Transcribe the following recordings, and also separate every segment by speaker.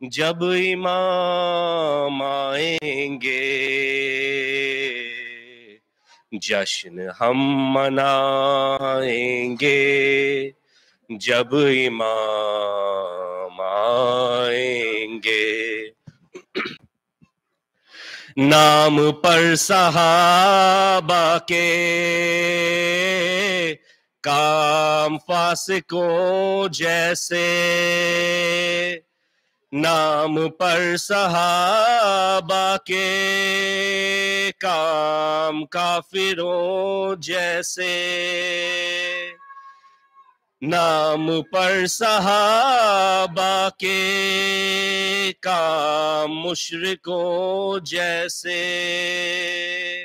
Speaker 1: جب امام آئیں گے۔ جشن ہم منائیں گے۔ جب امام آئیں گے۔ نام پر صحابہ کے کام فاسقوں جیسے۔ نام پر صحابہ کے کام کافروں جیسے۔ نام پر صحابہ کے کام مشرکوں جیسے۔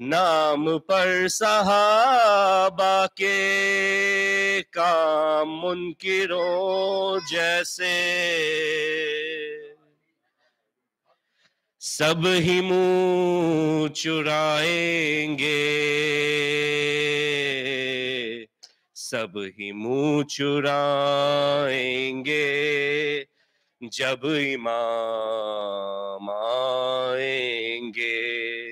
Speaker 1: نام پر صحابہ کے کام منکروں جیسے۔ سب ہی منہ چرائیں گے۔ سب ہی منہ چرائیں گے۔ جب امام آئیں گے۔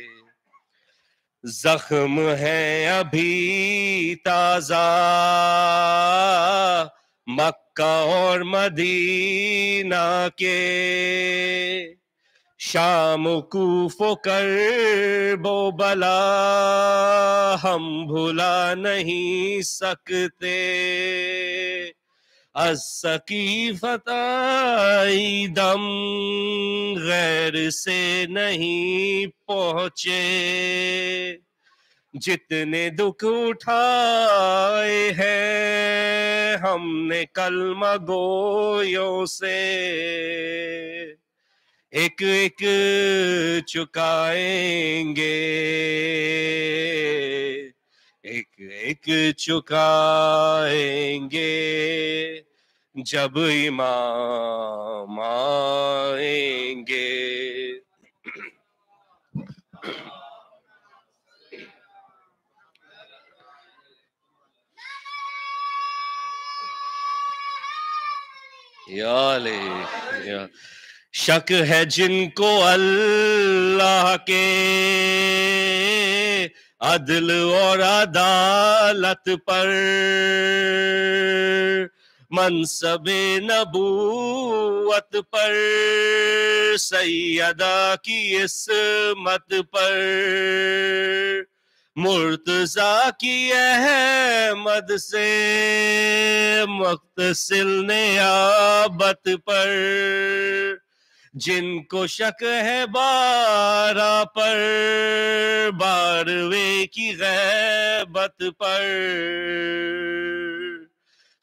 Speaker 1: زخم ہے ابھی تازہ۔ مکہ اور مدینہ کے شام کوف و کربو بلا ہم بھلا نہیں سکتے۔ فتائی دم غیر سے نہیں پہنچے۔ جتنے دکھ اٹھائے ہیں ہم نے کلمہ گویوں سے۔ ایک ایک چکائیں گے۔ ایک ایک چکائیں گے۔ جب امام آئیں گے۔ یا لے یا شک ہے جن کو اللہ کے عدل اور عدالت پر۔ منصب نبوت پر، سیدہ کی اسمت پر۔ مرتضی کی احمد سے مختصل نیابت پر۔ جن کو شک ہے بارہ پر، باروے کی غیبت پر۔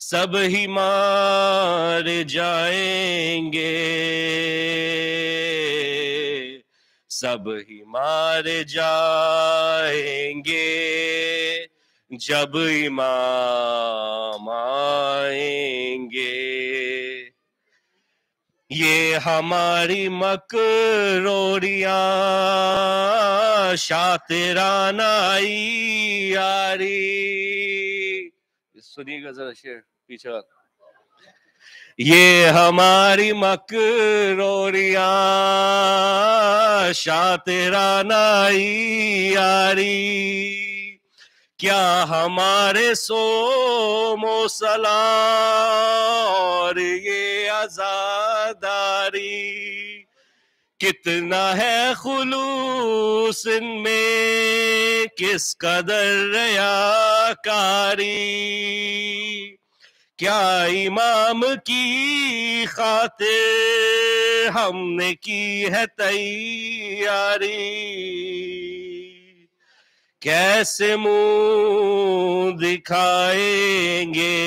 Speaker 1: سب ہی مار جائیں گے۔ سب ہی مار جائیں گے۔ جب امام آئیں گے۔ یہ ہماری مکروریاں شاطرانہ یاری۔ سنیے گا ذرا شیر پیچھے یہ ہماری مکروریاں شاطرانہ یاری کیا ہمارے سو موسلا اور یہ آزاداری؟ کتنا ہے خلوص ان میں، کس قدر ریا کاری کیا امام کی خاطر ہم نے کی ہے تیاری؟ کیسے منہ دکھائیں گے؟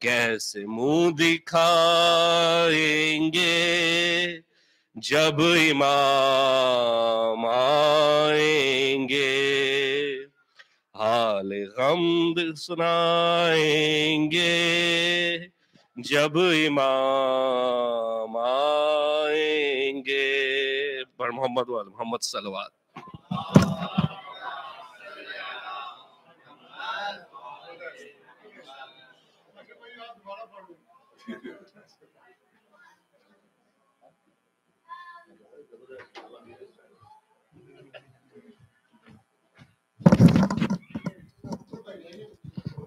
Speaker 1: کیسے منہ دکھائیں گے؟ جب امام آئیں گے حال غم سنائیں گے۔ جب امام آئیں گے۔ پر محمد وال محمد صلوات۔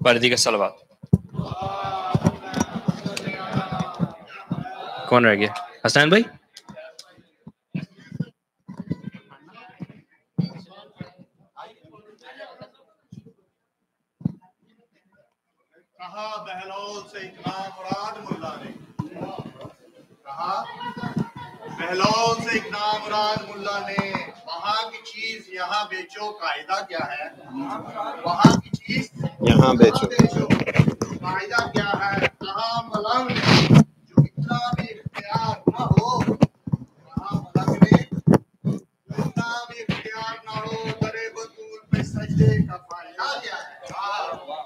Speaker 2: پردی کا سلوات کون رہ گیا؟ حسین بھائی؟
Speaker 3: کہا بہلول سے اتنا مراد ملا نے۔ کہا بہلول سے اتنا مراد ملا نے۔ وہاں کی چیز یہاں بیچو، قاعدہ کیا ہے؟ وہاں کی چیز
Speaker 4: یہاں بیچو۔
Speaker 3: قاعدہ کیا ہے؟ کہاں ملنگ؟ نے جو اتنا بھی اختیار نہ ہو کہاں ملنگ نے جو اتنا بھی اختیار نہ ہو درے بطول پہ سجدے کا فائدہ کیا ہے؟ کہا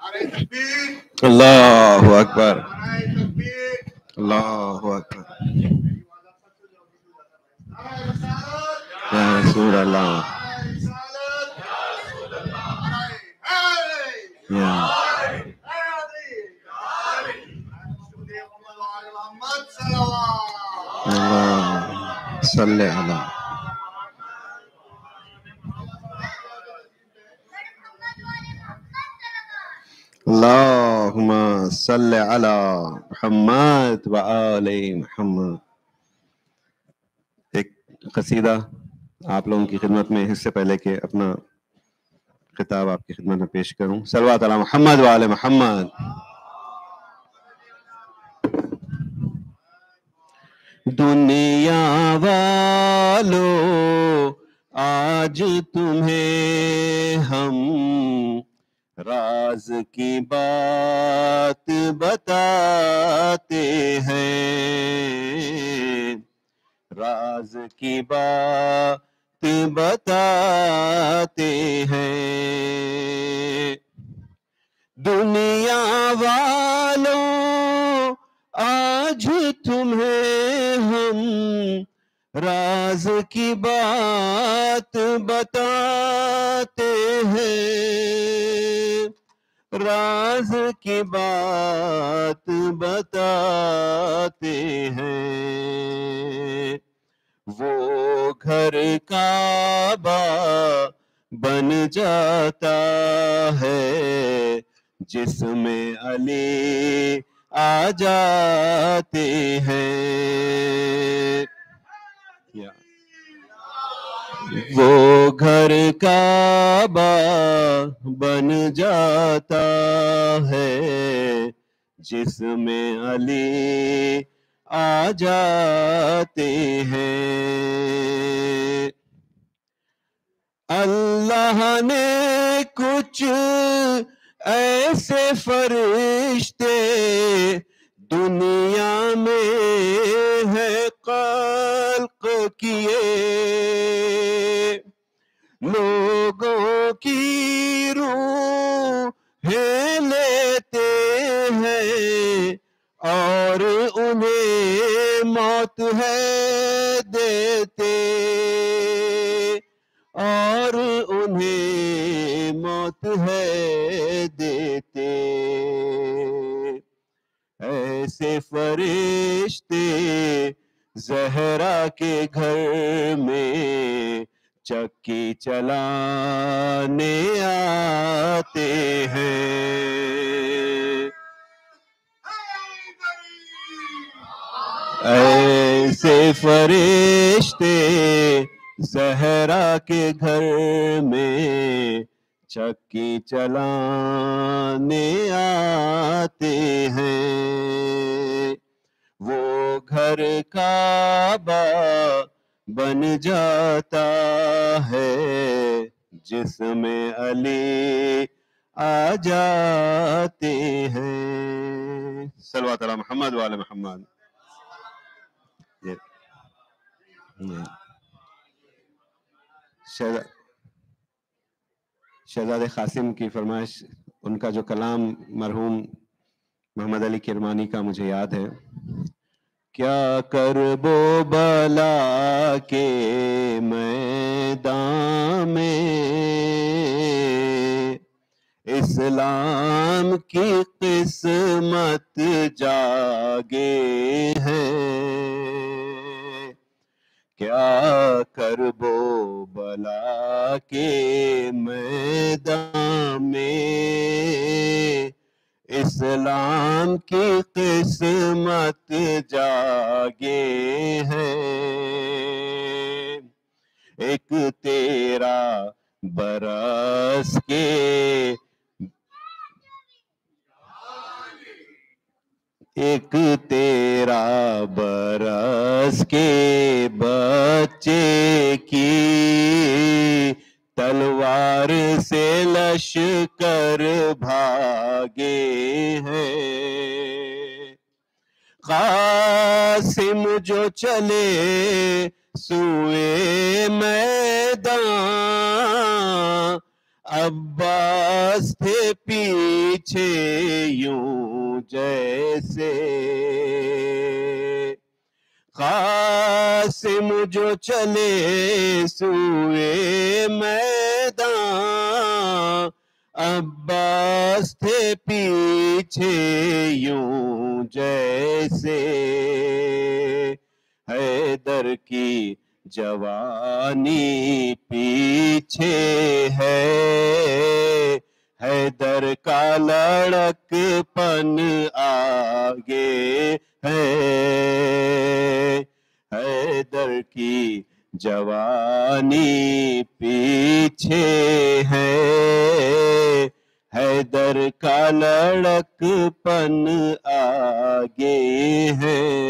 Speaker 3: نعرہ تکبیر۔
Speaker 4: اللہ اکبر۔
Speaker 3: نعرہ تکبیر۔
Speaker 4: اللہ اکبر۔ یا رسول اللہ۔ صلی اللہ اللہم صلی علی محمد و آل محمد۔ ایک قصیدہ آپ لوگوں کی خدمت میں اس سے پہلے کہ اپنا خطاب آپ کی خدمت میں پیش کروں۔ صلوات علی محمد و آل محمد۔ دنیا والو آج تمہیں ہم راز کی بات بتاتے ہیں۔ راز کی بات بتاتے ہیں۔ دنیا والوں آج تمہیں ہم راز کی بات بتاتے ہیں۔ راز کی بات بتاتے ہیں۔ وہ گھر کعبہ بن جاتا ہے، جس میں علی آ جاتے ہیں۔ وہ گھر کعبہ بن جاتا ہے، جس میں علی آ جاتے ہیں۔ اللہ نے کچھ ایسے فرشتے دنیا میں ہے خلق کیے۔ لوگوں کی روح لیتے ہیں اور انہیں موت ہے دیتے۔ اور انہیں موت ہے فرشتے زہرا کے گھر میں چکی چلانے آتے ہیں۔ ایسے فرشتے زہرا کے گھر میں چکی چلانے آتے ہیں۔ وہ گھر کعبہ بن جاتا ہے، جس میں علی آ جاتے ہیں۔ صلوات علی محمد والے محمد۔ یہ۔ شہزاد قاسم کی فرمائش، ان کا جو کلام مرحوم محمد علی کرمانی کا مجھے یاد ہے۔ کیا کر بو بلا کے میدان میں اسلام کی قسمت جاگے ہیں؟ کیا کربو بلا کے میدان میں؟ اسلام کی قسمت جاگے ہیں۔ ایک تیرا برس کے ایک تیرا برس کے بچے کی تلوار سے لشکر بھاگے ہیں۔ قاسم جو چلے سوئے میدان عباس تھے پیچھے یوں جیسے۔ قاسم جو چلے سوئے میدان، عباس تھے پیچھے یوں جیسے۔ حیدر کی جوانی پیچھے ہے۔ حیدر کا لڑک پن آگے ہے۔ حیدر کی جوانی پیچھے ہے۔ حیدر کا لڑک پن آگے ہے۔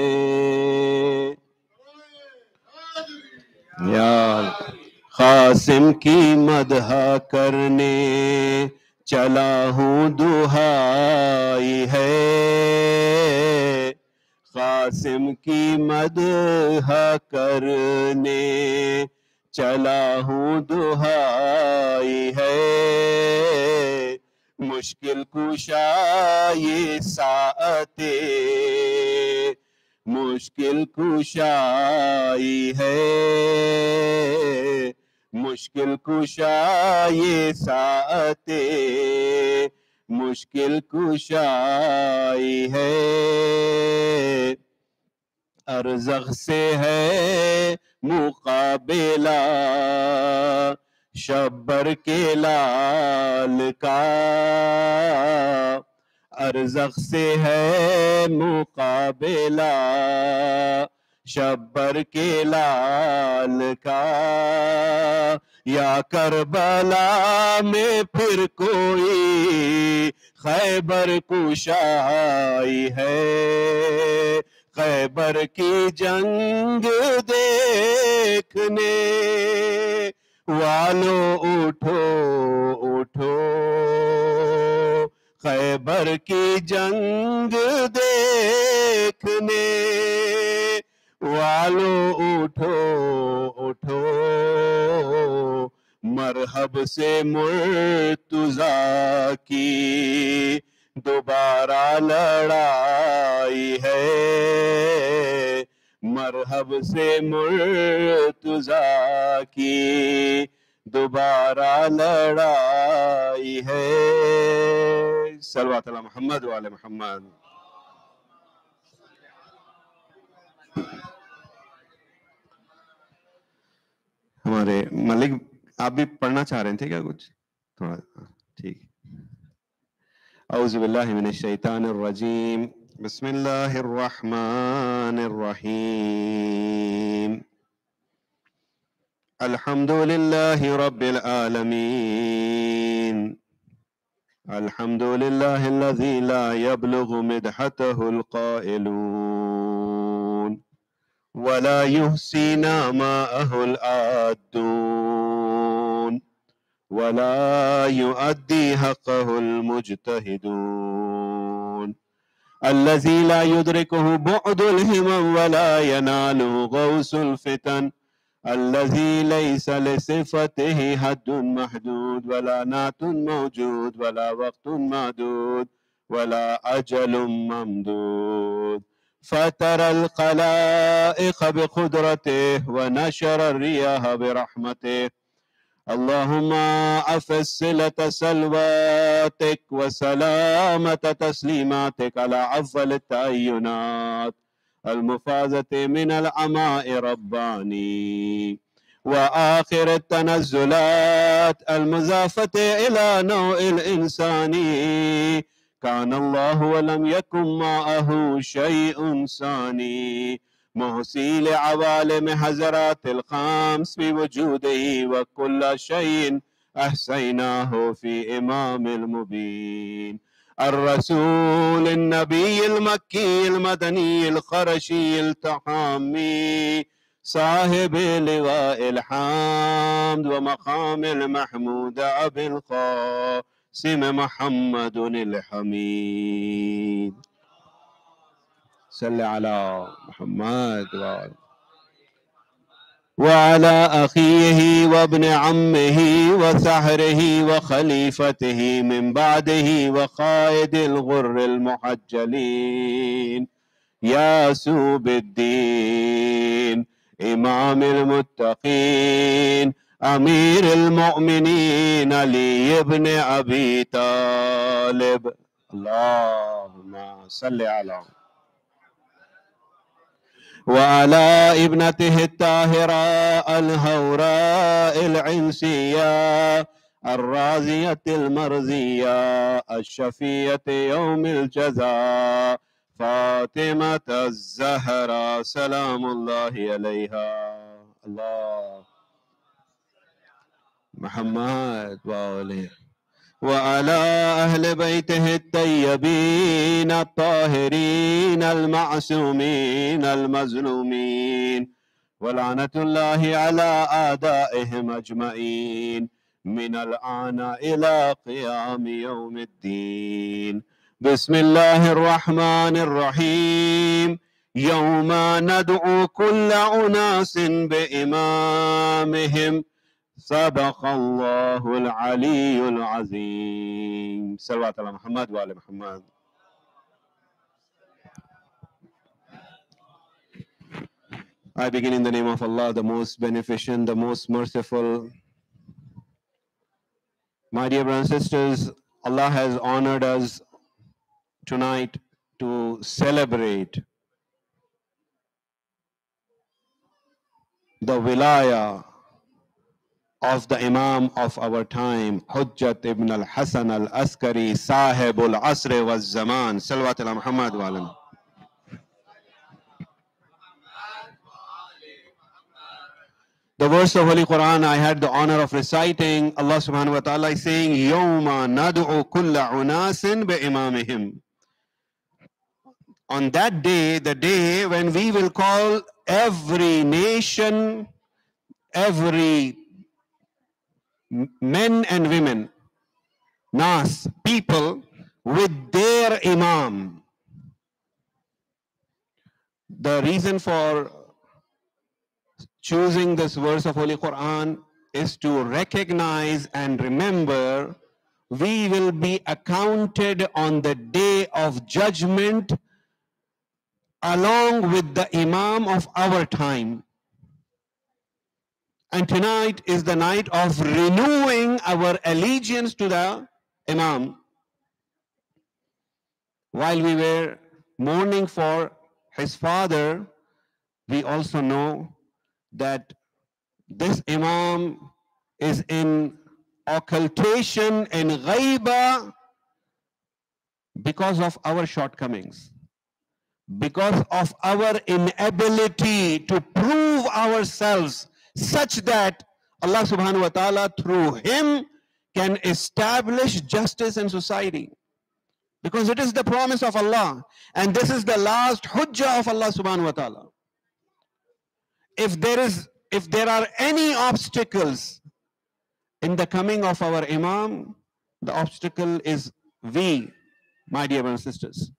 Speaker 4: یا قاسم کی مدح کرنے چلا ہوں دہائی ہے۔ قاسم کی مدح کرنے چلا ہوں دہائی ہے۔ مشکل کشا یہ ساعتیں مشکل کشائی ہے۔ مشکل کشائی ساتھ مشکل کشائی ہے۔ ارزخ سے ہے مقابلہ۔ شبر کے لال کا۔ ارزخ سے ہے مقابلہ شبر کے لال کا۔ یا کربلا میں پھر کوئی خیبر کشائی ہے۔ خیبر کی جنگ دیکھنے، والو اٹھو اٹھو۔ خیبر کی جنگ دیکھنے۔ والو اٹھو اٹھو۔ مرحب سے مرتضی کی۔ دوبارہ لڑائی ہے۔ مرحب سے مرتضی کی۔ دوبارہ لڑائی ہے۔ صلوات اللہ محمد والے محمد۔ ہمارے ملک، آپ بھی پڑھنا چاہ رہے تھے کیا کچھ؟ تھوڑا ہاں، ٹھیک۔ اعوذ باللہ من الشیطان الرجیم۔ بسم اللہ الرحمن الرحیم۔ الحمد لله رب العالمين. الحمد لله الذي لا يبلغ مدحته القائلون. ولا يحصي نعماءه العادون ولا يؤدي حقه المجتهدون. الذي لا يدركه بعد الهمم ولا يناله غوث الفتن. الذي ليس لصفته حد محدود ولا نعت موجود ولا وقت معدود ولا أجل ممدود. فترى الخلائق بقدرته ونشر الرياح برحمته. اللهم أفز صلة سلواتك وسلامة تسليماتك على أفضل التعينات. المفازة من العماء رباني وآخر التنزلات المزافة إلى نوع الإنسان. كان الله ولم يكن معه شيء ثاني. محصي لعوالم حضرات الخمس بوجوده وكل شيء أحسيناه في إمام المبين. الرسول النبي المكي المدني الخرشي التحامي صاحب لواء الحمد ومقام المحمود أبي القاسم محمد الحميد. صل على محمد وآل وعلى أخيه وابن عمه وسحره وخليفته من بعده وقائد الغر المحجلين. ياسوب الدين إمام المتقين أمير المؤمنين علي بن أبي طالب. اللهم صل على وعلى ابنته الطاهرة الهوراء العنسية الرازية المرزية الشفية يوم الجزاء فاطمة الزهراء سلام الله عليها. الله. محمد وآله وعلى أهل بيته الطيبين الطاهرين المعصومين المظلومين. ولعنة الله على أعدائهم أجمعين. من الآن إلى قيام يوم الدين. بسم الله الرحمن الرحيم. يوم ندعو كل أناس بإمامهم. صدق الله العلي العظيم صلوات على محمد وآل محمد I begin in the name of Allah, the most beneficent, the most merciful. My dear brothers and sisters, Allah has honored us tonight to celebrate the wilaya of the Imam of our time, Hujjat ibn al-Hasan al-Askari, Sahib al-Asr wa zaman Salawat ala Muhammad wa alam. The verse of Holy Quran I had the honor of reciting, Allah subhanahu wa ta'ala is saying, Yawma nad'u kulla unasin bi imamihim. On that day, the day when we will call every nation, every men and women, nas, people, with their imam. The reason for choosing this verse of Holy Quran is to recognize and remember we will be accounted on the day of judgment along with the Imam of our time. And tonight is the night of renewing our allegiance to the Imam. While we were mourning for his father, we also know that this Imam is in occultation and ghaiba because of our shortcomings, because of our inability to prove ourselves such that Allah subhanahu wa ta'ala through him can establish justice in society. Because it is the promise of Allah. And this is the last hujjah of Allah subhanahu wa ta'ala. If there is, if there are any obstacles in the coming of our Imam, the obstacle is we, my dear brothers and sisters.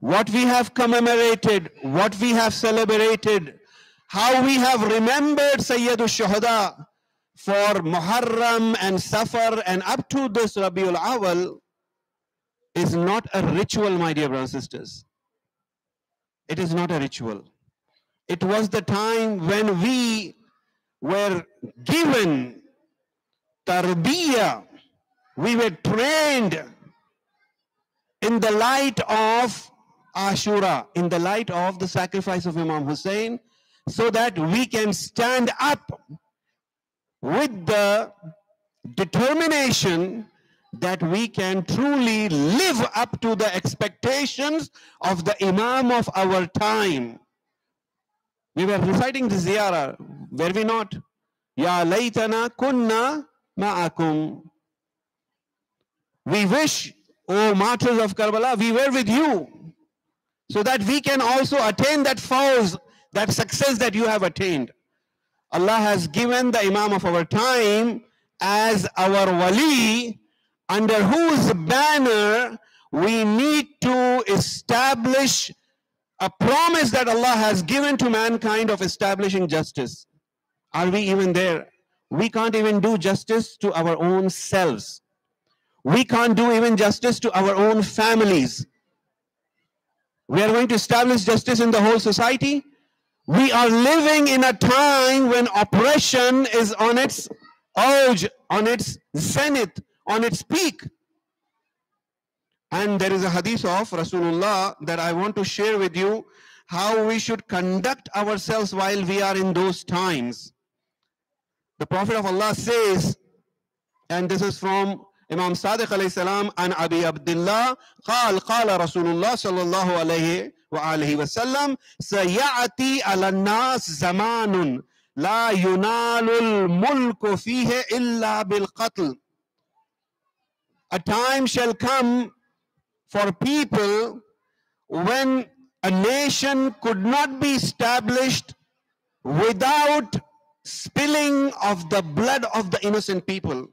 Speaker 4: What we have commemorated, what we have celebrated, how we have remembered Sayyidu Shuhada for Muharram and Safar and up to this Rabiul Awal is not a ritual, my dear brothers and sisters. It is not a ritual. It was the time when we were given tarbiyah. We were trained in the light of Ashura, in the light of the sacrifice of Imam Hussein, so that we can stand up with the determination that we can truly live up to the expectations of the Imam of our time. We were reciting the ziyarah, were we not? Ya laytana kunna ma'akum. We wish, O martyrs of Karbala, we were with you so that we can also attain that fawz, that success that you have attained. Allah has given the Imam of our time as our wali, under whose banner we need to establish a promise that Allah has given to mankind of establishing justice. Are we even there? We can't even do justice to our own selves. We can't do even justice to our own families. We are going to establish justice in the whole society. We are living in a time when oppression is on its urge, on its zenith, on its peak. And there is a hadith of Rasulullah that I want to share with you how we should conduct ourselves while we are in those times. The Prophet of Allah says, and this is from Imam Sadiq alayhi salam and Abi Abdullah, قال قال رسول الله صلى الله عليه وآله وسلم سيأتي على الناس زمان لا ينال الملك فيه إلا بالقتل A time shall come for people when a nation could not be established without spilling of the blood of the innocent people.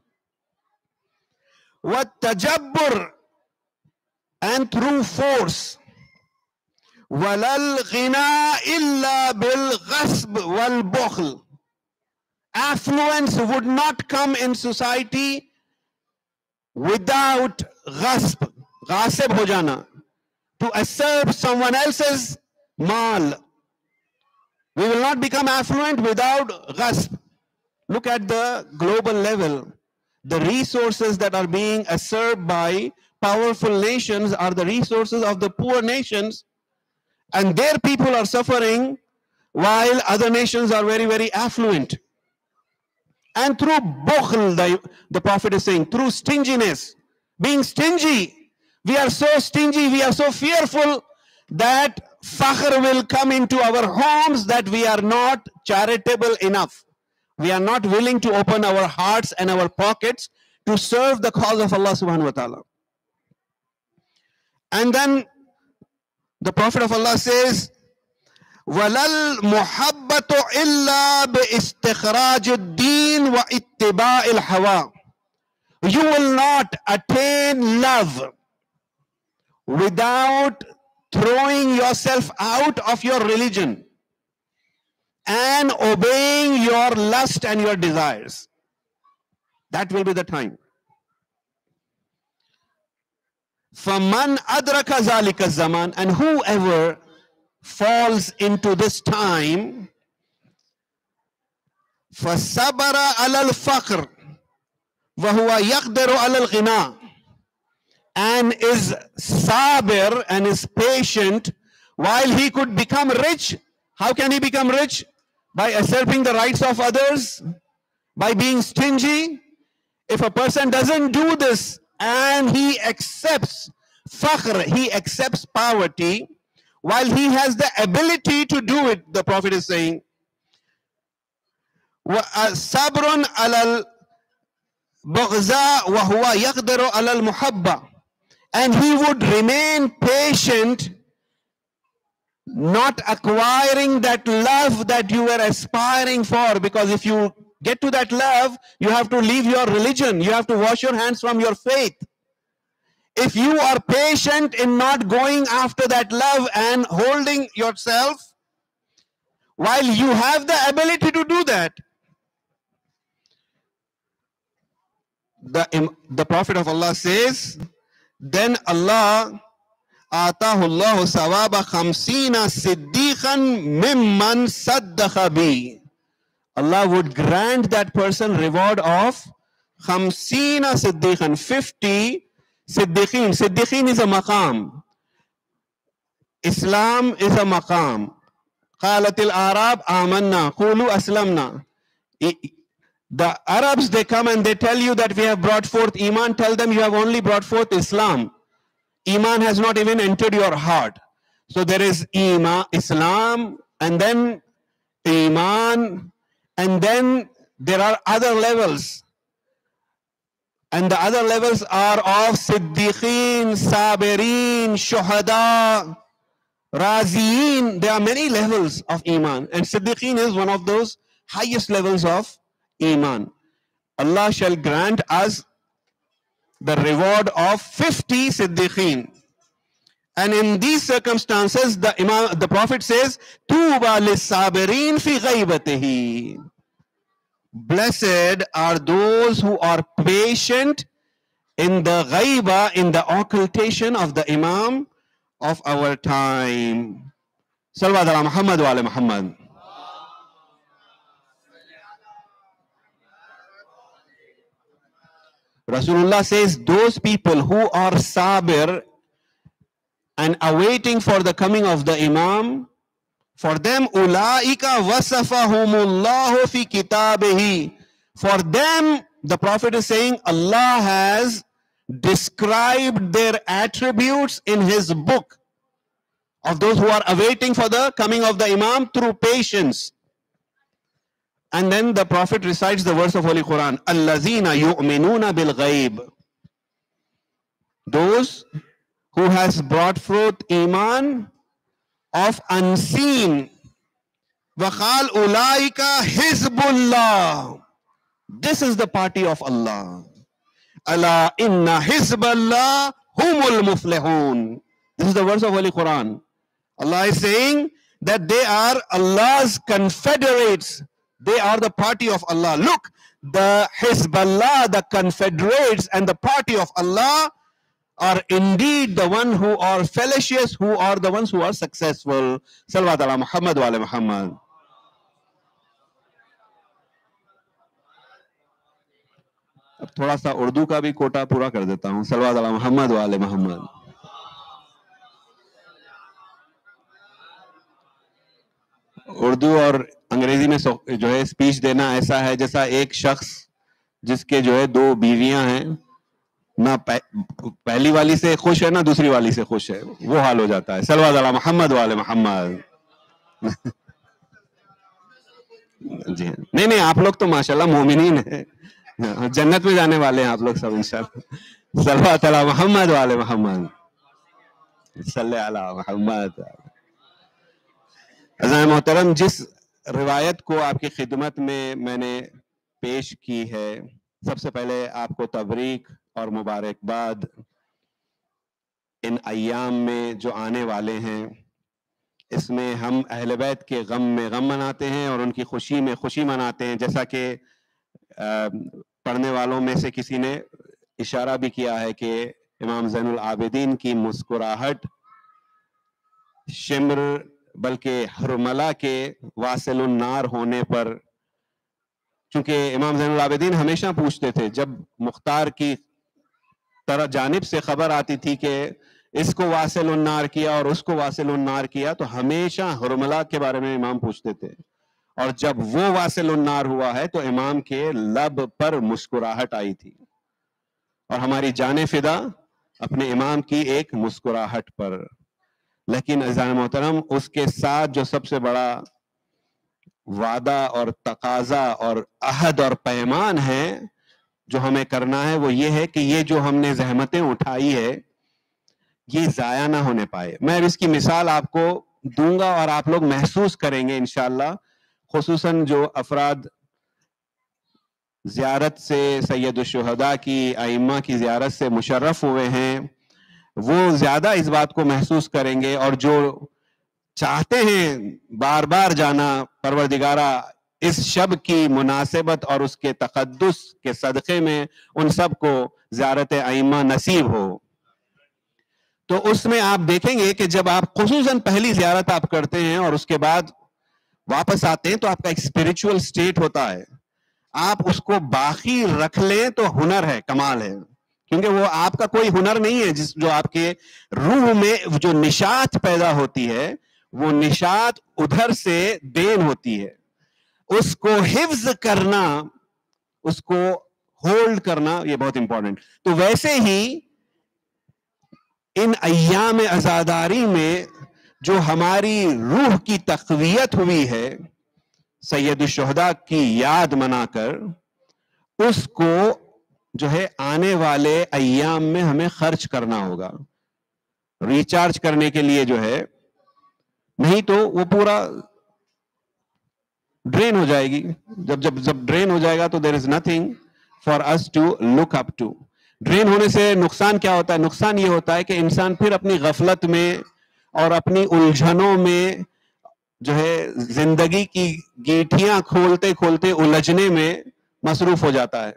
Speaker 4: والتجبر and through force Walal ghina illa bil. Affluence would not come in society without ghasb, ghasib ho to assert someone else's mal. We will not become affluent without ghasb. Look at the global level. The resources that are being asserted by powerful nations are the resources of the poor nations and their people are suffering while other nations are very very affluent and through bukhl the, the prophet is saying through stinginess being stingy we are so stingy we are so fearful that fakhr will come into our homes that we are not charitable enough we are not willing to open our hearts and our pockets to serve the cause of Allah subhanahu wa ta'ala. And then the Prophet of Allah says, وَلَا الْمُحَبَّةُ إِلَّا بِإِسْتِخْرَاجِ الدِّينِ وَإِتِّبَاءِ الْحَوَىٰ You will not attain love without throwing yourself out of your religion and obeying your lust and your desires. That will be the time. فَمَنْ أَدْرَكَ ذَلِكَ الزَّمَانِ And whoever falls into this time, فَصَبَرَ عَلَى الْفَقْرِ وَهُوَ يَقْدِرُ عَلى الْغِنَى And is sabir and is patient while he could become rich. How can he become rich? By usurping the rights of others, by being stingy. If a person doesn't do this and he accepts fakhr, he accepts poverty, while he has the ability to do it, the Prophet is saying. Uh, sabrun alal bughza wa huwa alal muhabba. And he would remain patient, not acquiring that love that you were aspiring for. Because if you get to that love you have to leave your religion you have to wash your hands from your faith if you are patient in not going after that love and holding yourself while you have the ability to do that the, the prophet of allah says then allah آتاه الله ثواب خمسين صديقا ممن صدق بي Allah would grant that person reward of خمسین صدیقن fifty صدیقین صدیقین is a مقام Islam is a maqam. قالت العرب آمنا قولوا أسلمنا. I- The Arabs, they come and they tell you that we have brought forth Iman. Tell them you have only brought forth Islam. Iman has not even entered your heart. So there is Iman, Islam, and then Iman, and then there are other levels. And the other levels are of Siddiqeen, Sabirin, Shuhada, Raziin. There are many levels of Iman. And Siddiqeen is one of those highest levels of Iman. Allah shall grant us the reward of 50 Siddiqeen. And in these circumstances, the Imam, the Prophet says, Tuba lis-sabirin fi. Blessed are those who are patient in the ghaiba, in the occultation of the Imam of our time. Salawat ala Muhammad wa ala Muhammad. Rasulullah says, those people who are sabir and awaiting for the coming of the Imam, for them, ulaika wasafahumullahu fi kitabihi. For them, the Prophet is saying, Allah has described their attributes in His book of those who are awaiting for the coming of the Imam through patience. And then the Prophet recites the verse of Holy Quran, Allazina yu'minuna bil ghaib. Those who has brought forth iman of unseen. Waqal ulaika hizbullah. This is the party of Allah. Allah inna hizballah humul muflihun. This is the verse of Holy Quran. Allah is saying that they are Allah's confederates. They are the party of Allah. Look, the Hizballah, the confederates, and the party of Allah are indeed the one who are fallacious, who are the ones who are successful. Salawat ala Muhammad والے محمد اب تھوڑا سا اردو کا بھی quota پورا کر دیتا ہوں سلوات علی محمد والے محمد اردو اور انگریزی میں جو ہے اسپیچ دینا ایسا ہے جیسا ایک شخص جس کے جو ہے دو بیویاں ہیں نہ پہلی والی سے خوش ہے، نہ دوسری والی سے خوش ہے۔ وہ حال ہو جاتا ہے۔ سلوا اللہ محمد والے محمد۔ جی ہاں۔ نہیں نہیں، آپ لوگ تو ماشاء اللہ مومنین ہیں۔ ہاں، جنت میں جانے والے ہیں آپ لوگ سب، انشاءاللہ۔ سلوات اللہ محمد والے محمد۔ صلی اللہ محمد۔ عزائم محترم، جس روایت کو آپ کی خدمت میں میں نے پیش کی ہے، سب سے پہلے آپ کو تبریک اور مبارکباد ان ایام میں جو آنے والے ہیں، اس میں ہم اہل بیت کے غم میں غم مناتے ہیں اور ان کی خوشی میں خوشی مناتے ہیں، جیسا کہ پڑھنے والوں میں سے کسی نے اشارہ بھی کیا ہے کہ امام زین العابدین کی مسکراہٹ شمر، بلکہ حرملہ کے واصل النار ہونے پر، چونکہ امام زین العابدین ہمیشہ پوچھتے تھے، جب مختار کی طرح جانب سے خبر آتی تھی کہ اس کو واصل النار کیا اور اس کو واصل النار کیا، تو ہمیشہ حرملات کے بارے میں امام پوچھتے تھے۔ اور جب وہ واصل النار ہوا ہے تو امام کے لب پر مسکراہٹ آئی تھی۔ اور ہماری جان فدا اپنے امام کی ایک مسکراہٹ پر۔ لیکن اذان محترم، اس کے ساتھ جو سب سے بڑا وعدہ اور تقاضا اور عہد اور پیمان ہے جو ہمیں کرنا ہے وہ یہ ہے کہ یہ جو ہم نے زحمتیں اٹھائی ہے، یہ ضائع نہ ہونے پائے۔ میں اس کی مثال آپ کو دوں گا اور آپ لوگ محسوس کریں گے انشاءاللہ، خصوصاً جو افراد زیارت سے، سید الشہداء کی، ائمہ کی زیارت سے مشرف ہوئے ہیں، وہ زیادہ اس بات کو محسوس کریں گے اور جو چاہتے ہیں بار بار جانا، پروردگارہ اس شب کی مناسبت اور اس کے تقدس کے صدقے میں ان سب کو زیارت ائمہ نصیب ہو۔ تو اس میں آپ دیکھیں گے کہ جب آپ خصوصاً پہلی زیارت آپ کرتے ہیں اور اس کے بعد واپس آتے ہیں تو آپ کا ایک اسپرچل اسٹیٹ ہوتا ہے۔ آپ اس کو باقی رکھ لیں تو ہنر ہے، کمال ہے۔ کیونکہ وہ آپ کا کوئی ہنر نہیں ہے، جس جو آپ کے روح میں جو نشات پیدا ہوتی ہے، وہ نشات ادھر سے دین ہوتی ہے۔ اس کو حفظ کرنا، اس کو ہولڈ کرنا یہ بہت امپورٹنٹ تو ویسے ہی ان ایام ازاداری میں جو ہماری روح کی تقویت ہوئی ہے، سید الشہداء کی یاد منا کر، اس کو جو ہے آنے والے ایام میں ہمیں خرچ کرنا ہوگا۔ ریچارج کرنے کے لیے جو ہے، نہیں تو وہ پورا ڈرین ہو جائے گی۔ جب جب جب ڈرین ہو جائے گا تو there is nothing for us to look up to drain ہونے سے نقصان کیا ہوتا ہے؟ نقصان یہ ہوتا ہے کہ انسان پھر اپنی غفلت میں اور اپنی الجھنوں میں جو ہے زندگی کی گیٹھیاں کھولتے کھولتے الجھنے میں مصروف ہو جاتا ہے۔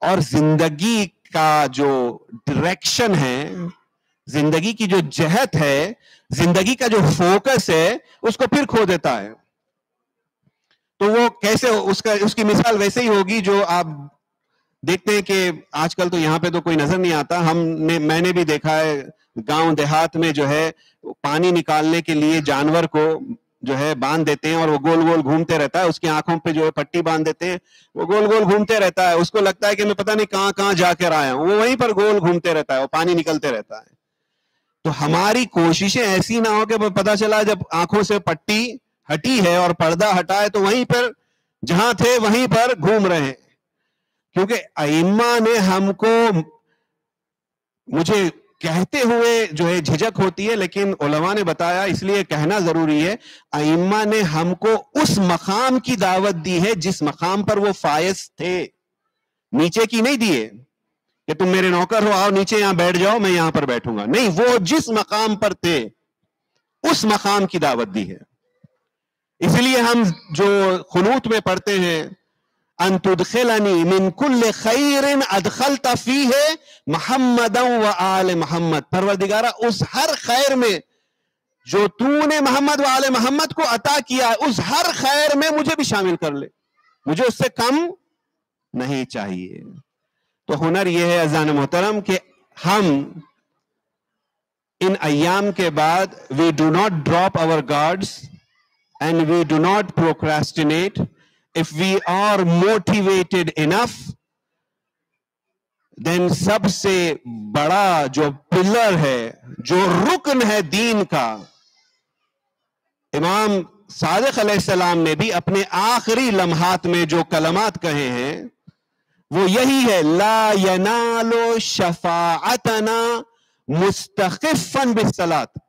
Speaker 4: اور زندگی کا جو ڈائریکشن ہے، زندگی کی جو جہت ہے، زندگی کا جو فوکس ہے، اس کو پھر کھو دیتا ہے۔ تو وہ کیسے اس کا اس کی مثال ویسے ہی ہوگی جو آپ دیکھتے ہیں کہ آج کل تو یہاں پہ تو کوئی نظر نہیں آتا۔ ہم نے میں نے بھی دیکھا ہے گاؤں دیہات میں جو ہے پانی نکالنے کے لیے جانور کو جو ہے باندھ دیتے ہیں اور وہ گول گول گھومتے رہتا ہے۔ اس کی آنکھوں پہ جو ہے پٹی باندھ دیتے ہیں۔ وہ گول گول گھومتے رہتا ہے۔ اس کو لگتا ہے کہ میں پتہ نہیں کہاں کہاں جا کر آیا ہوں۔ وہ وہیں پر گول گھومتے رہتا ہے وہ پانی نکلتے رہتا ہے۔ تو ہماری کوششیں ایسی نہ ہو کہ پتا چلا جب آنکھوں سے پٹی ہٹی ہے اور پردہ ہٹا ہے تو وہیں پر جہاں تھے وہیں پر گھوم رہے ہیں۔ کیونکہ ائمہ نے ہم کو مجھے کہتے ہوئے جو ہے جھجک ہوتی ہے، لیکن علماء نے بتایا، اس لیے کہنا ضروری ہے، ائمہ نے ہم کو اس مقام کی دعوت دی ہے جس مقام پر وہ فائز تھے۔ نیچے کی نہیں دیے کہ تم میرے نوکر ہو، آؤ نیچے یہاں بیٹھ جاؤ، میں یہاں پر بیٹھوں گا۔ نہیں، وہ جس مقام پر تھے، اس مقام کی دعوت دی ہے۔ اس لیے ہم جو خنوت میں پڑھتے ہیں، ان تدخلنی من کل خیر ادخلت فیہ محمد و آل محمد۔ پروردگارہ، اس ہر خیر میں جو تو نے محمد و آل محمد کو عطا کیا ہے اس ہر خیر میں مجھے بھی شامل کر لے۔ مجھے اس سے کم نہیں چاہیے۔ تو ہنر یہ ہے ازان محترم کہ ہم ان ایام کے بعد we do not drop our guards and we do not procrastinate if we are motivated enough then سب سے بڑا جو پلر ہے جو رکن ہے دین کا امام صادق علیہ السلام نے بھی اپنے آخری لمحات میں جو کلمات کہے ہیں وہ یہی ہے لا ینالو شفاعتنا مستخفا بالصلاة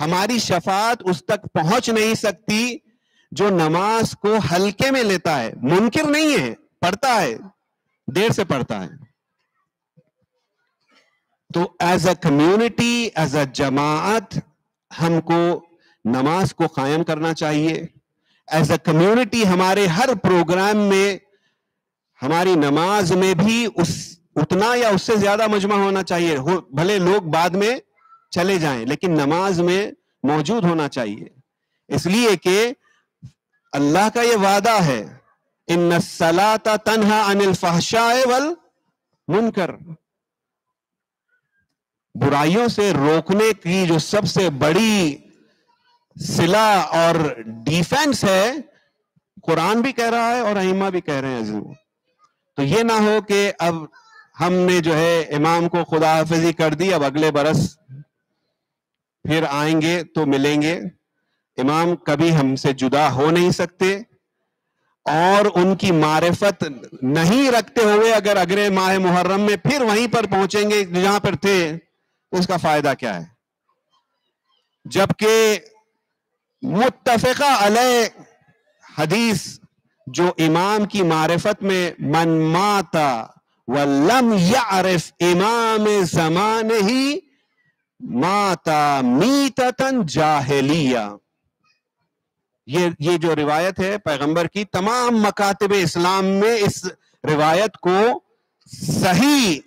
Speaker 4: ہماری شفاعت اس تک پہنچ نہیں سکتی جو نماز کو ہلکے میں لیتا ہے۔ منکر نہیں ہے، پڑھتا ہے، دیر سے پڑھتا ہے۔ تو as a community as a جماعت، ہم کو نماز کو قائم کرنا چاہیے۔ ایز اے کمیونٹی ہمارے ہر پروگرام میں، ہماری نماز میں بھی اس، اتنا یا اس سے زیادہ مجمع ہونا چاہیے۔ بھلے لوگ بعد میں چلے جائیں، لیکن نماز میں موجود ہونا چاہیے۔ اس لیے کہ اللہ کا یہ وعدہ ہے، ان تنہا ان الفحشاء والمنکر برائیوں سے روکنے کی جو سب سے بڑی سلا اور ڈیفینس ہے، قرآن بھی کہہ رہا ہے اور ائمہ بھی کہہ رہے ہیں عزیز تو یہ نہ ہو کہ اب ہم نے جو ہے امام کو خدا حافظی کر دی، اب اگلے برس پھر آئیں گے تو ملیں گے۔ امام کبھی ہم سے جدا ہو نہیں سکتے اور ان کی معرفت نہیں رکھتے ہوئے اگر اگلے ماہ محرم میں پھر وہیں پر پہنچیں گے جہاں پر تھے، تو اس کا فائدہ کیا ہے؟ جبکہ متفقہ علیہ حدیث جو امام کی معرفت میں من ماتا ولم یعرف امام زمان ہی ماتا میتتن جاہلیہ۔ یہ یہ جو روایت ہے پیغمبر کی، تمام مکاتب اسلام میں اس روایت کو صحیح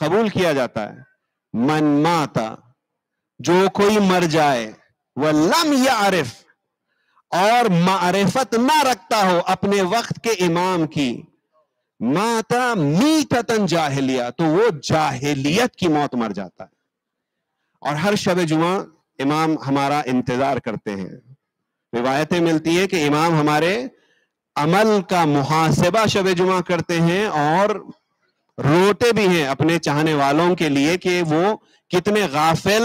Speaker 4: قبول کیا جاتا ہے۔ من ماتا، جو کوئی مر جائے، وہ لم یا عارف اور معرفت نہ رکھتا ہو اپنے وقت کے امام کی۔ ماتا میتتن جاہلیہ، تو وہ جاہلیت کی موت مر جاتا ہے۔ اور ہر شب جمعہ امام ہمارا انتظار کرتے ہیں۔ روایتیں ملتی ہے کہ امام ہمارے عمل کا محاسبہ شب جمعہ کرتے ہیں اور روتے بھی ہیں اپنے چاہنے والوں کے لیے کہ وہ کتنے غافل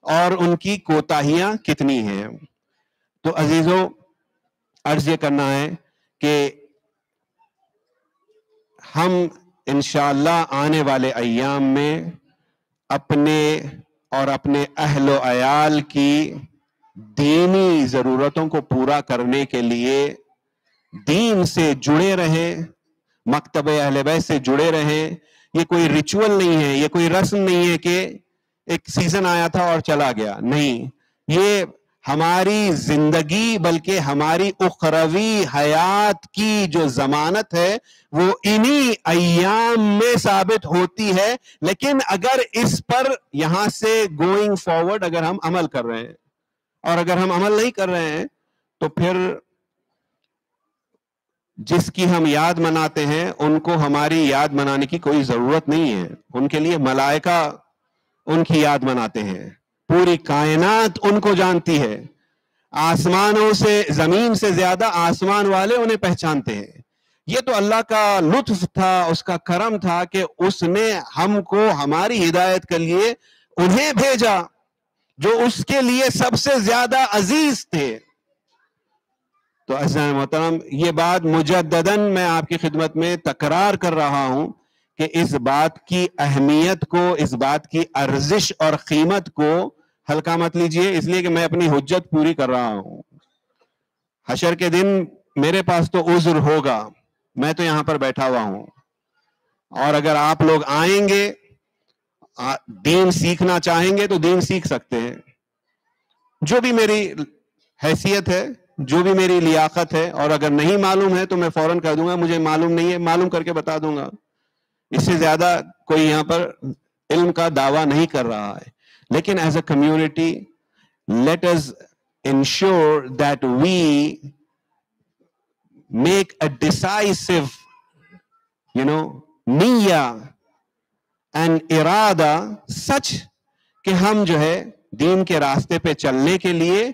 Speaker 4: اور ان کی کوتاہیاں کتنی ہیں۔ تو عزیزوں عرض یہ کرنا ہے کہ ہم انشاءاللہ آنے والے ایام میں اپنے اور اپنے اہل و عیال کی دینی ضرورتوں کو پورا کرنے کے لیے دین سے جڑے رہیں، مکتب اہل بیت سے جڑے رہیں۔ یہ کوئی ریچول نہیں ہے، یہ کوئی رسم نہیں ہے کہ ایک سیزن آیا تھا اور چلا گیا۔ نہیں، یہ ہماری زندگی بلکہ ہماری اخروی حیات کی جو ضمانت ہے، وہ انہی ایام میں ثابت ہوتی ہے۔ لیکن اگر اس پر یہاں سے گوئنگ فارورڈ اگر ہم عمل کر رہے ہیں، اور اگر ہم عمل نہیں کر رہے ہیں، تو پھر جس کی ہم یاد مناتے ہیں، ان کو ہماری یاد منانے کی کوئی ضرورت نہیں ہے۔ ان کے لیے ملائکہ ان کی یاد مناتے ہیں۔ پوری کائنات ان کو جانتی ہے۔ آسمانوں سے، زمین سے زیادہ آسمان والے انہیں پہچانتے ہیں۔ یہ تو اللہ کا لطف تھا، اس کا کرم تھا کہ اس نے ہم کو ہماری ہدایت کے لیے انہیں بھیجا، جو اس کے لیے سب سے زیادہ عزیز تھے۔ تو عزیز محترم، یہ بات مجددن میں آپ کی خدمت میں تکرار کر رہا ہوں کہ اس بات کی اہمیت کو، اس بات کی ارزش اور قیمت کو ہلکا مت لیجیے، اس لیے کہ میں اپنی حجت پوری کر رہا ہوں۔ حشر کے دن میرے پاس تو عذر ہوگا، میں تو یہاں پر بیٹھا ہوا ہوں۔ اور اگر آپ لوگ آئیں گے دین سیکھنا چاہیں گے تو دین سیکھ سکتے ہیں۔ جو بھی میری حیثیت ہے، جو بھی میری لیاقت ہے، اور اگر نہیں معلوم ہے تو میں فوراً کر دوں گا، مجھے معلوم نہیں ہے، معلوم کر کے بتا دوں گا۔ اس سے زیادہ کوئی یہاں پر علم کا دعویٰ نہیں کر رہا ہے۔ لیکن as a community let us ensure that we make a decisive you know نیا اینڈ ارادہ سچ کہ ہم جو ہے دین کے راستے پہ چلنے کے لیے،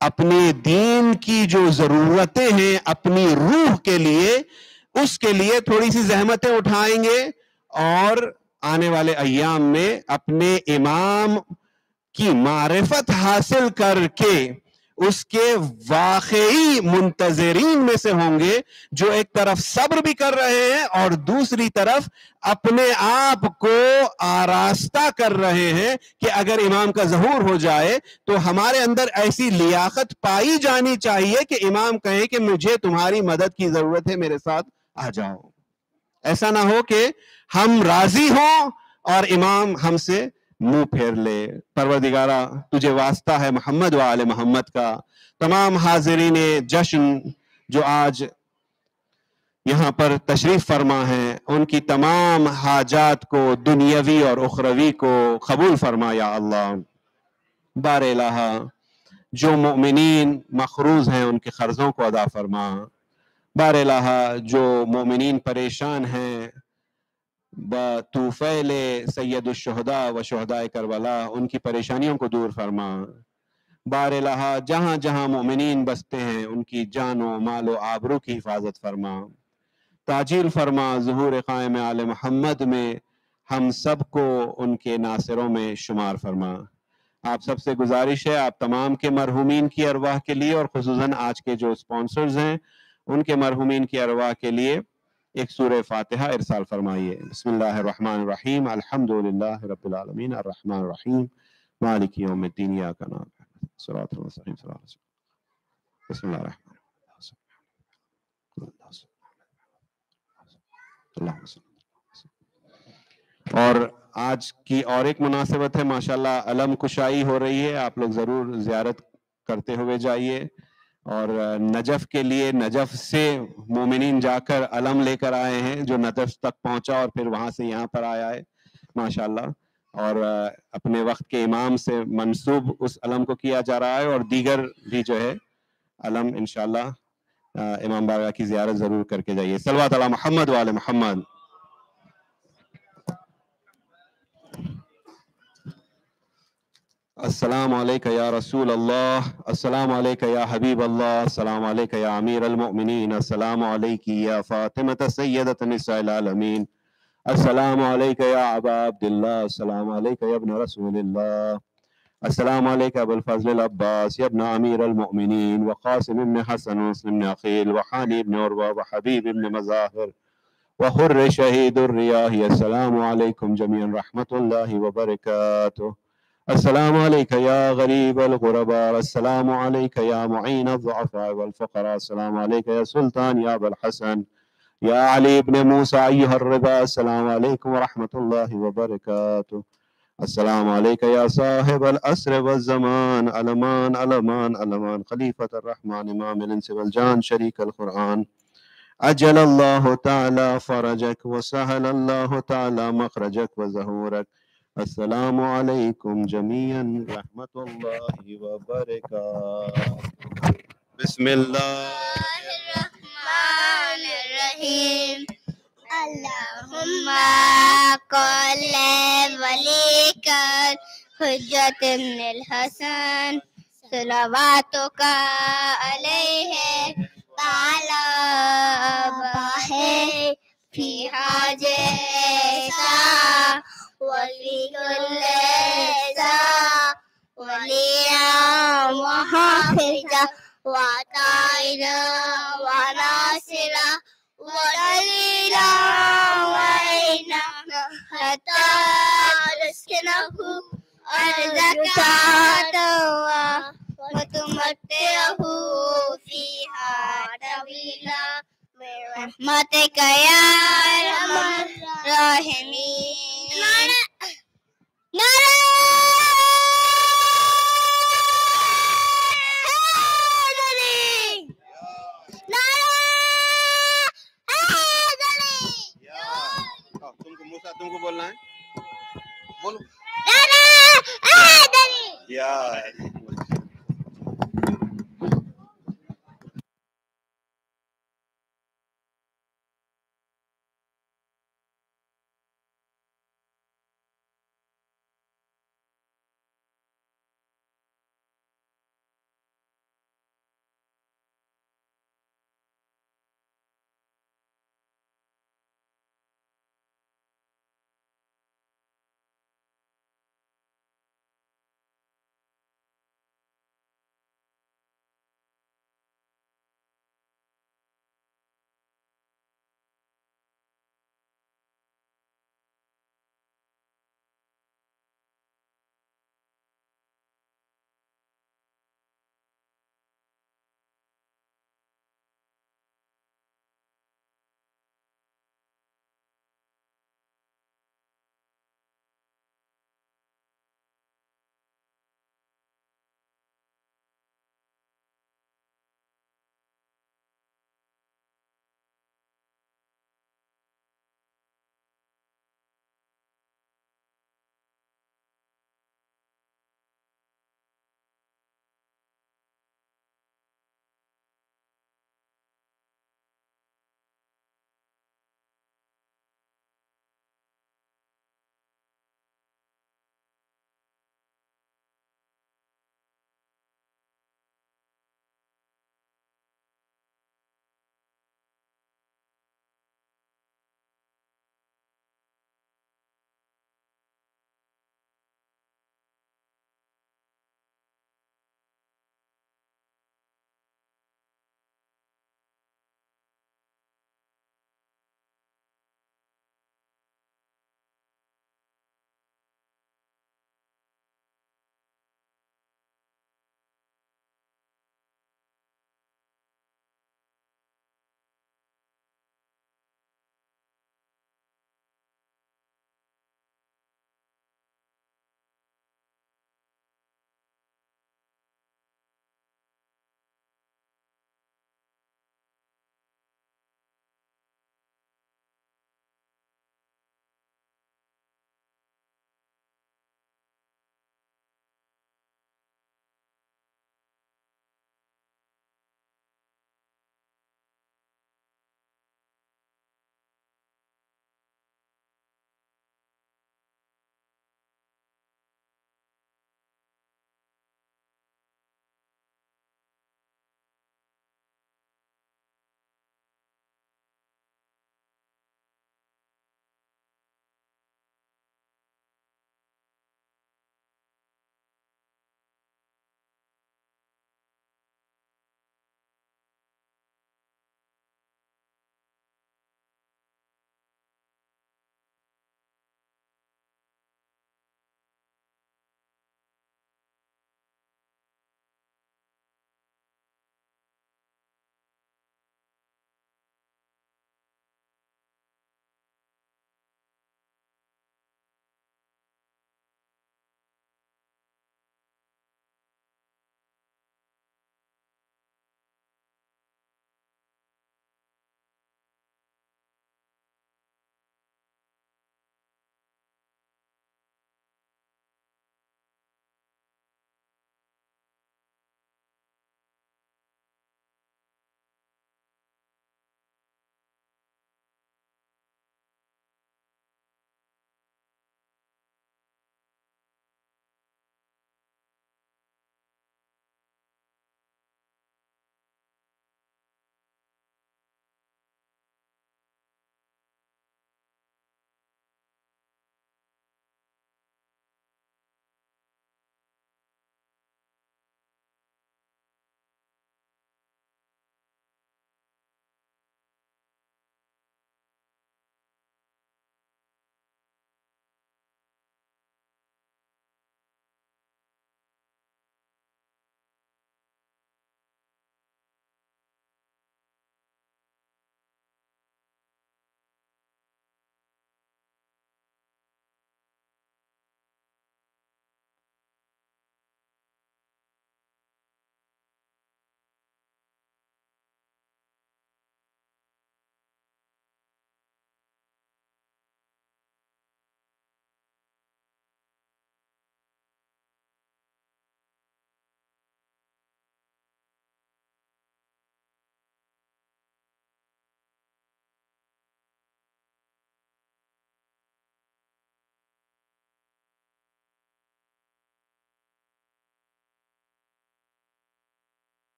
Speaker 4: اپنے دین کی جو ضرورتیں ہیں، اپنی روح کے لیے، اس کے لیے تھوڑی سی زحمتیں اٹھائیں گے اور آنے والے ایام میں اپنے امام کی معرفت حاصل کر کے اس کے واقعی منتظرین میں سے ہوں گے جو ایک طرف صبر بھی کر رہے ہیں اور دوسری طرف اپنے آپ کو آراستہ کر رہے ہیں کہ اگر امام کا ظہور ہو جائے تو ہمارے اندر ایسی لیاقت پائی جانی چاہیے کہ امام کہیں کہ مجھے تمہاری مدد کی ضرورت ہے، میرے ساتھ آ جاؤ۔ ایسا نہ ہو کہ ہم راضی ہوں اور امام ہم سے منہ پھیر لے۔ پروردگارہ تجھے واسطہ ہے محمد و آل محمد کا۔ تمام حاضرین جشن جو آج یہاں پر تشریف فرما ہے ان کی تمام حاجات کو دنیاوی اور اخروی کو قبول فرما یا اللہ۔ بار الہ جو مؤمنین مخروض ہیں، ان کے قرضوں کو ادا فرما۔ بار الہ جو مومنین پریشان ہیں بطوفیل سید الشہداء و شہداء کربلا، ان کی پریشانیوں کو دور فرما۔ بار الہ جہاں جہاں مومنین بستے ہیں، ان کی جان و مال و آبرو کی حفاظت فرما۔ تاجیل فرما، ظہور قائم آل محمد میں ہم سب کو ان کے ناصروں میں شمار فرما۔ آپ سب سے گزارش ہے، آپ تمام کے مرحومین کی ارواح کے لیے اور خصوصاً آج کے جو سپانسرز ہیں ان کے مرحومین کی ارواح کے لیے ایک سورہ فاتحہ ارسال فرمائیے۔ بسم اللہ الرحمن الرحیم، الحمدللہ رب العالمین، الرحمن الرحیم، مالک یوم الدین یا کنا صراط المستقیم، صراط بسم اللہ الرحمن الرحیم۔ اور آج کی اور ایک مناسبت ہے، ماشاءاللہ علم کشائی ہو رہی ہے، آپ لوگ ضرور زیارت کرتے ہوئے جائیے۔ اور نجف کے لیے، نجف سے مومنین جا کر علم لے کر آئے ہیں، جو نجف تک پہنچا اور پھر وہاں سے یہاں پر آیا ہے، ماشاءاللہ۔ اور اپنے وقت کے امام سے منصوب اس علم کو کیا جا رہا ہے اور دیگر بھی جو ہے علم انشاءاللہ امام بارگاہ کی زیارت ضرور کر کے جائیے۔ صلوات علی محمد وعلی محمد۔ السلام عليك يا رسول الله السلام عليك يا حبيب الله السلام عليك يا أمير المؤمنين السلام عليك يا فاطمة سيدة نساء العالمين السلام عليك يا أبا عبد الله السلام عليك يا ابن رسول الله السلام عليك أبو الفضل العباس يا ابن أمير المؤمنين وقاسم بن حسن ومسلم بن أخيل وحالي بن عروة وحبيب بن مظاهر وحر شهيد الرياح السلام عليكم جميعا رحمة الله وبركاته. السلام عليك يا غريب الغرباء. السلام عليك يا معين الضعفاء والفقراء. السلام عليك يا سلطان يا أبا الحسن. يا علي بن موسى أيها الرضا السلام عليكم ورحمة الله وبركاته. السلام عليك يا صاحب الأسر والزمان. ألمان ألمان ألمان. خليفة الرحمن إمام الإنس والجان. شريك القرآن. أجل الله تعالى فرجك وسهل الله تعالى مخرجك وزهورك. السلام علیکم جميعا رحمت اللہ وبرکاتہ۔ بسم اللہ۔
Speaker 5: الرحمن الرحيم اللهم قل وليك حجة ابن الحسن صلواتك عليه تعالى في حاجة وفي كل ساعة وليا وحافظا وطائنا وناصرا ودليلا وعينا حتى نسكنه أرضك عدوا وتمتعه فيها طويلا برحمتك يا أرحم الراحمين.
Speaker 4: تم